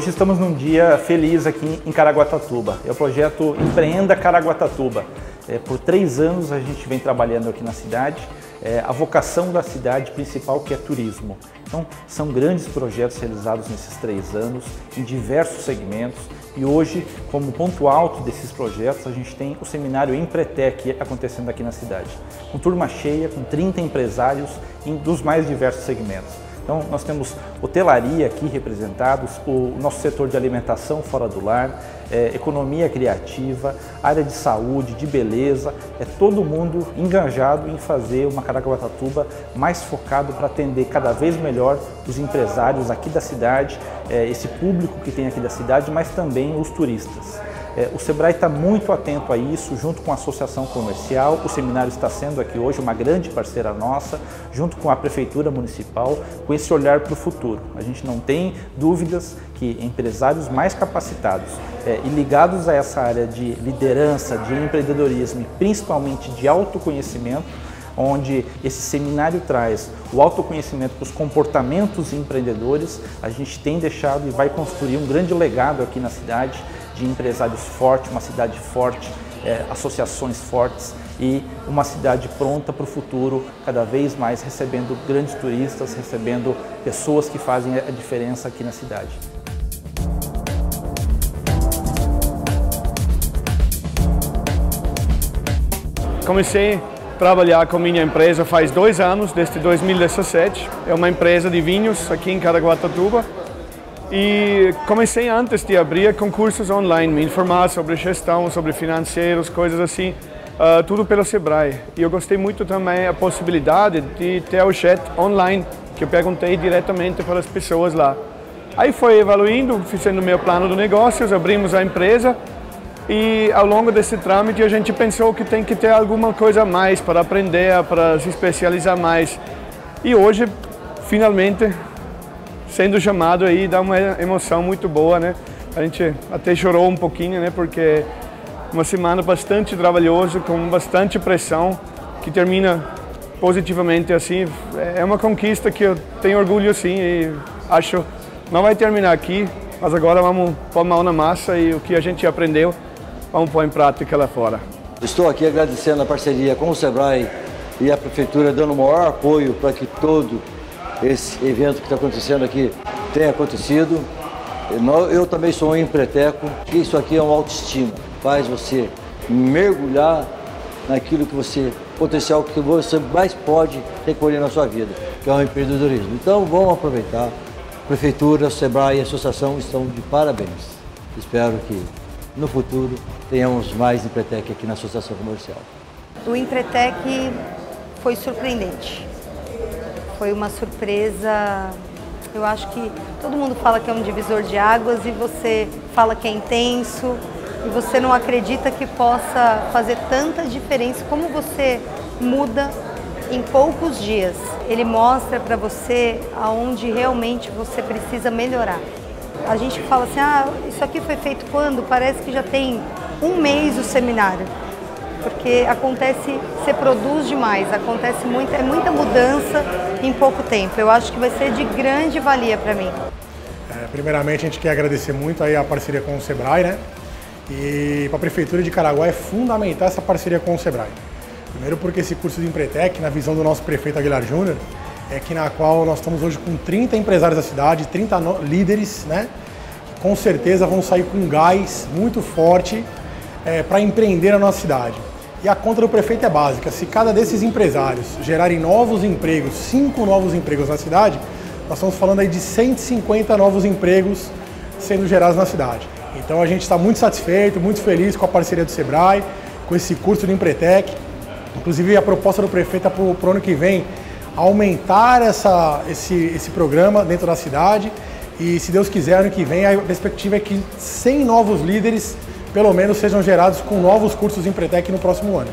estamos num dia feliz aqui em Caraguatatuba. É o projeto Empreenda Caraguatatuba. É, por três anos a gente vem trabalhando aqui na cidade. É, a vocação da cidade principal que é turismo. Então, são grandes projetos realizados nesses três anos, em diversos segmentos. E hoje, como ponto alto desses projetos, a gente tem o seminário Empretec acontecendo aqui na cidade. Com turma cheia, com 30 empresários em, dos mais diversos segmentos. Então, nós temos hotelaria aqui representados, o nosso setor de alimentação fora do lar, é, economia criativa, área de saúde, de beleza, é todo mundo engajado em fazer uma Caraguatatuba mais focado para atender cada vez melhor os empresários aqui da cidade, é, esse público que tem aqui da cidade, mas também os turistas. É, o Sebrae está muito atento a isso, junto com a Associação Comercial. O seminário está sendo aqui hoje uma grande parceira nossa, junto com a Prefeitura Municipal, com esse olhar para o futuro. A gente não tem dúvidas que empresários mais capacitados é, e ligados a essa área de liderança, de empreendedorismo e principalmente de autoconhecimento, onde esse seminário traz o autoconhecimento para os comportamentos empreendedores, a gente tem deixado e vai construir um grande legado aqui na cidade de empresários fortes, uma cidade forte, é, associações fortes e uma cidade pronta para o futuro, cada vez mais recebendo grandes turistas, recebendo pessoas que fazem a diferença aqui na cidade. Comecei a trabalhar com minha empresa faz dois anos, desde 2017. É uma empresa de vinhos aqui em Caraguatatuba. E comecei antes de abrir concursos online, me informar sobre gestão, sobre financeiros, coisas assim, uh, tudo pelo Sebrae. E eu gostei muito também a possibilidade de ter o chat online, que eu perguntei diretamente para as pessoas lá. Aí foi evoluindo, fazendo meu plano de negócios, abrimos a empresa e ao longo desse trâmite a gente pensou que tem que ter alguma coisa a mais para aprender, para se especializar mais. E hoje, finalmente, sendo chamado aí dá uma emoção muito boa, né? A gente até chorou um pouquinho, né? Porque uma semana bastante trabalhosa, com bastante pressão, que termina positivamente assim. É uma conquista que eu tenho orgulho sim e acho não vai terminar aqui, mas agora vamos pôr a mão na massa e o que a gente aprendeu, vamos pôr em prática lá fora. Estou aqui agradecendo a parceria com o Sebrae e a Prefeitura dando o maior apoio para que todo esse evento que está acontecendo aqui tenha acontecido. Eu também sou um empreteco, isso aqui é uma autoestima, faz você mergulhar naquilo que você, potencial que você mais pode recolher na sua vida, que é o empreendedorismo. Então vamos aproveitar. Prefeitura, Sebrae e Associação estão de parabéns. Espero que no futuro tenhamos mais Empretec aqui na Associação Comercial. O Empretec foi surpreendente foi uma surpresa. Eu acho que todo mundo fala que é um divisor de águas e você fala que é intenso e você não acredita que possa fazer tanta diferença como você muda em poucos dias. Ele mostra para você aonde realmente você precisa melhorar. A gente fala assim, ah, isso aqui foi feito quando? Parece que já tem um mês o seminário porque acontece, você produz demais, acontece muita, é muita mudança em pouco tempo. Eu acho que vai ser de grande valia para mim. É, primeiramente, a gente quer agradecer muito aí a parceria com o Sebrae, né? E para a Prefeitura de Caraguá é fundamental essa parceria com o Sebrae. Primeiro porque esse curso de Empretec, na visão do nosso prefeito Aguilar Júnior, é que na qual nós estamos hoje com 30 empresários da cidade, 30 líderes, né? Que com certeza vão sair com um gás muito forte é, para empreender na nossa cidade. E a conta do prefeito é básica. Se cada desses empresários gerarem novos empregos, cinco novos empregos na cidade, nós estamos falando aí de 150 novos empregos sendo gerados na cidade. Então a gente está muito satisfeito, muito feliz com a parceria do Sebrae, com esse curso do Empretec. Inclusive a proposta do prefeito é para o ano que vem aumentar essa, esse, esse programa dentro da cidade. E se Deus quiser, ano que vem a perspectiva é que 100 novos líderes pelo menos sejam gerados com novos cursos em Pretec no próximo ano.